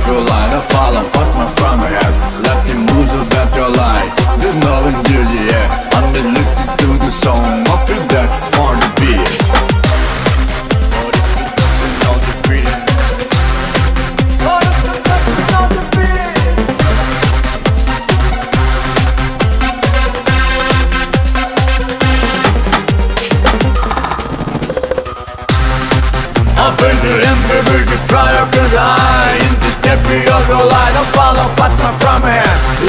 of your life Offender, the burger, fry, or fry In this debris of your light, I'll follow, but from here.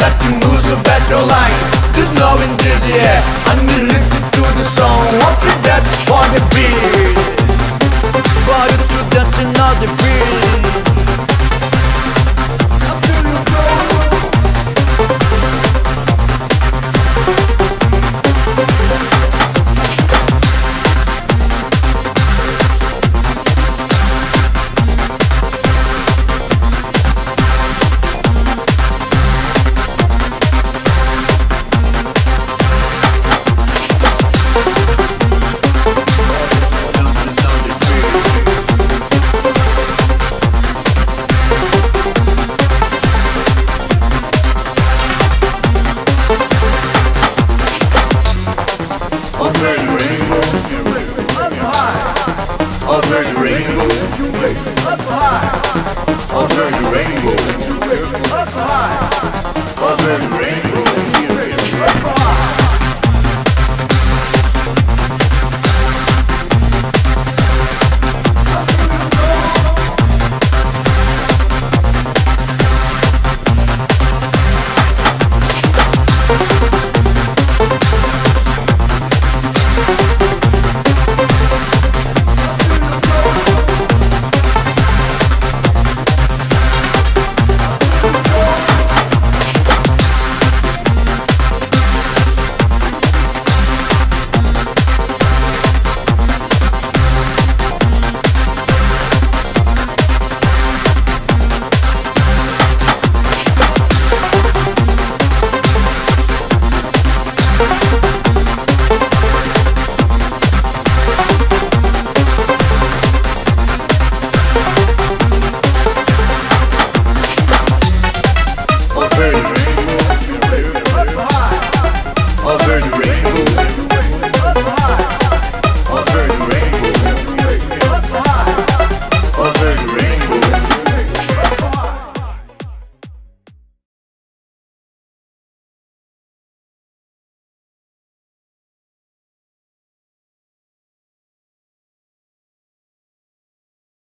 I'll under the rainbow, up high. I'll Under the rainbow, up high.